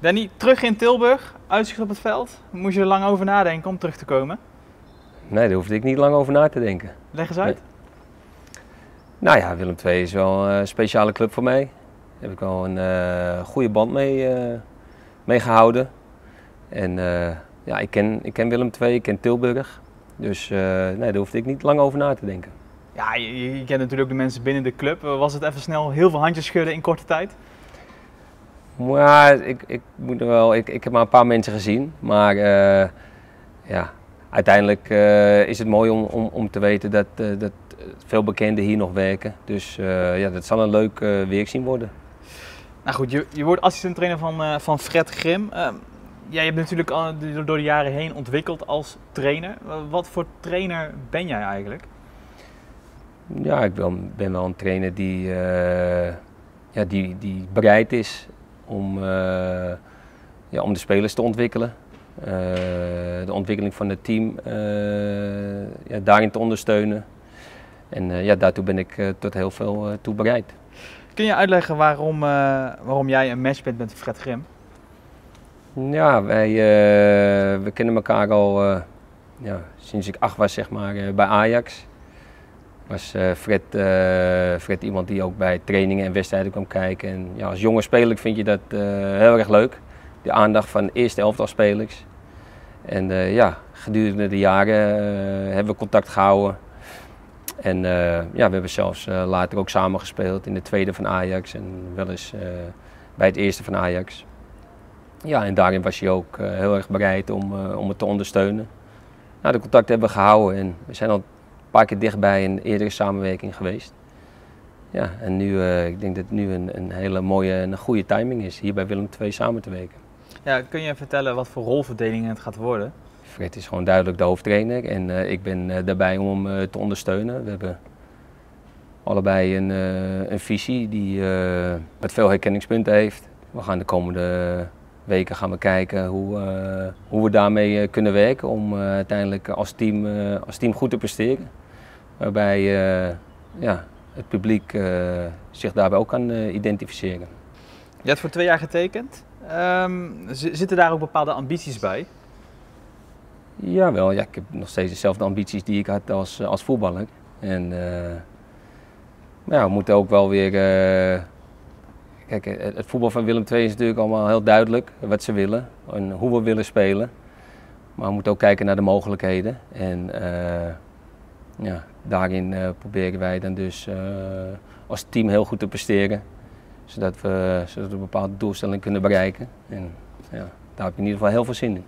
Danny, terug in Tilburg, uitzicht op het veld. Moest je er lang over nadenken om terug te komen? Nee, daar hoefde ik niet lang over na te denken. Leg eens uit. Nee. Nou ja, Willem II is wel een speciale club voor mij. Daar heb ik wel een eh, goede band mee, eh, mee gehouden. En eh, ja, ik ken, ik ken Willem II, ik ken Tilburg. Dus eh, nee, daar hoefde ik niet lang over na te denken. Ja, je, je kent natuurlijk ook de mensen binnen de club. Was het even snel heel veel handjes schudden in korte tijd? Maar ik, ik moet er wel, ik, ik heb maar een paar mensen gezien. Maar eh, ja, uiteindelijk eh, is het mooi om, om, om te weten dat, eh, dat veel bekenden hier nog werken. Dus ja, dat zal een leuk eh weerzien worden. Nou goed, je, je wordt assistent trainer van, van Fred Grim. Jij hebt natuurlijk al door de jaren heen ontwikkeld als trainer. Wat voor trainer ben jij eigenlijk? Ja, ik ben, ben wel een trainer die, ja, die, die bereid is om, eh, ja, om de spelers te ontwikkelen. Eh, de ontwikkeling van het team eh, ja, daarin te ondersteunen. En ja, daartoe ben ik tot heel veel toe bereid. Kun je uitleggen waarom, waarom jij een match bent met Fred Grim? Ja, wij we kennen elkaar al ja, sinds ik acht was zeg maar, bij Ajax. Was eh, Fred, eh, Fred iemand die ook bij trainingen en wedstrijden kwam kijken. En ja, als jonge speler vind je dat eh, heel erg leuk. De aandacht van eerste elftal spelers. En ja, gedurende de jaren hebben we contact gehouden. En ja, we hebben zelfs later ook samen gespeeld in de tweede van Ajax en wel eens bij het eerste van Ajax. Ja, en daarin was hij ook heel erg bereid om, om het te ondersteunen. Nou, de contact hebben we gehouden en we zijn al een paar keer dichtbij een eerdere samenwerking geweest. Ja, en nu, eh, ik denk dat het nu een, een hele mooie en een goede timing is hier bij Willem II samen te werken. Ja, kun je vertellen wat voor rolverdeling het gaat worden? Fred is gewoon duidelijk de hoofdtrainer en eh, ik ben eh, daarbij om hem te ondersteunen. We hebben allebei een, een visie die met veel herkenningspunten heeft. We gaan de komende weken gaan we kijken hoe, eh, hoe we daarmee eh, kunnen werken om eh, uiteindelijk als team, als team goed te presteren. Waarbij ja, het publiek zich daarbij ook kan identificeren. Je hebt voor twee jaar getekend. Ehm, zitten daar ook bepaalde ambities bij? Jawel, ja, ik heb nog steeds dezelfde ambities die ik had als, als voetballer. En ja, we moeten ook wel weer. Eh, kijk, het, het voetbal van Willem II is natuurlijk allemaal heel duidelijk wat ze willen en hoe we willen spelen. Maar we moeten ook kijken naar de mogelijkheden. En eh, ja, daarin eh, proberen wij dan dus eh, als team heel goed te presteren. Zodat we, zodat we een bepaalde doelstelling kunnen bereiken. En ja, daar heb ik in ieder geval heel veel zin in.